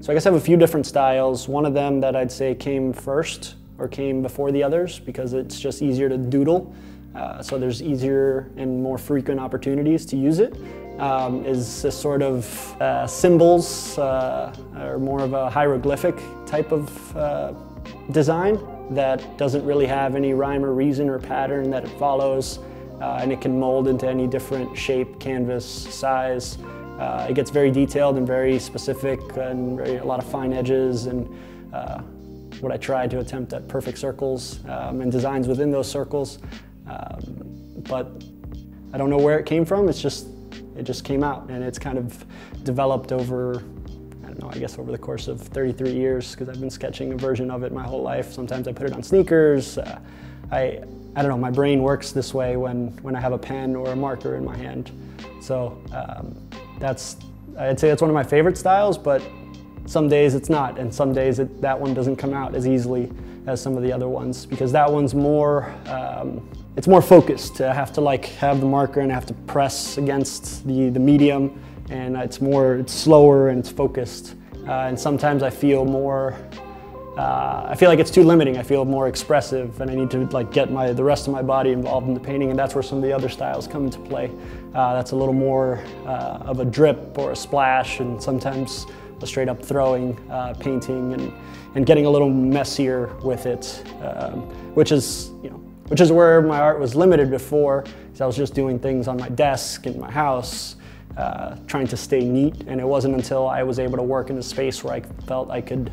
So I guess I have a few different styles. One of them that I'd say came first or came before the others because it's just easier to doodle. Uh, so there's easier and more frequent opportunities to use it. Um, is a sort of uh, symbols uh, or more of a hieroglyphic type of uh, design that doesn't really have any rhyme or reason or pattern that it follows uh, and it can mold into any different shape, canvas, size. Uh, it gets very detailed and very specific and very, a lot of fine edges and uh, what I try to attempt at perfect circles um, and designs within those circles. Um, but I don't know where it came from, it's just, it just came out and it's kind of developed over I don't know, I guess over the course of 33 years, because I've been sketching a version of it my whole life. Sometimes I put it on sneakers. Uh, I, I don't know, my brain works this way when, when I have a pen or a marker in my hand. So um, that's, I'd say that's one of my favorite styles, but some days it's not, and some days it, that one doesn't come out as easily as some of the other ones, because that one's more, um, it's more focused. I have to like have the marker and I have to press against the, the medium and it's more, it's slower and it's focused. Uh, and sometimes I feel more, uh, I feel like it's too limiting. I feel more expressive and I need to like get my, the rest of my body involved in the painting and that's where some of the other styles come into play. Uh, that's a little more uh, of a drip or a splash and sometimes a straight up throwing uh, painting and, and getting a little messier with it, um, which is, you know, which is where my art was limited before, because I was just doing things on my desk in my house, uh, trying to stay neat. And it wasn't until I was able to work in a space where I felt I could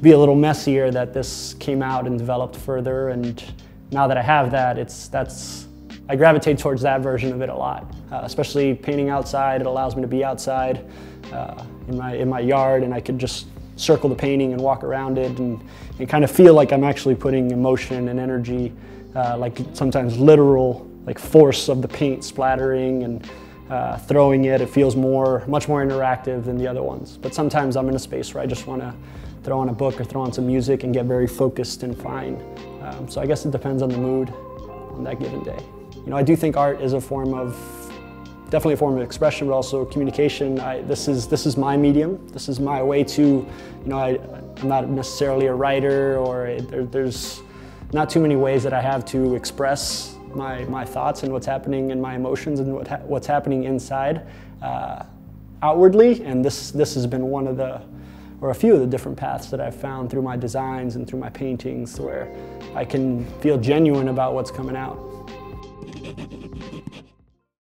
be a little messier that this came out and developed further. And now that I have that, it's that's I gravitate towards that version of it a lot. Uh, especially painting outside, it allows me to be outside uh, in my in my yard, and I could just circle the painting and walk around it, and, and kind of feel like I'm actually putting emotion and energy, uh, like sometimes literal like force of the paint splattering and uh, throwing it. It feels more, much more interactive than the other ones. But sometimes I'm in a space where I just want to throw on a book or throw on some music and get very focused and fine. Um, so I guess it depends on the mood on that given day. You know, I do think art is a form of, definitely a form of expression, but also communication. I, this, is, this is my medium. This is my way to, you know, I, am not necessarily a writer or a, there, there's not too many ways that I have to express my, my thoughts and what's happening and my emotions and what ha what's happening inside uh, outwardly. And this, this has been one of the, or a few of the different paths that I've found through my designs and through my paintings where I can feel genuine about what's coming out.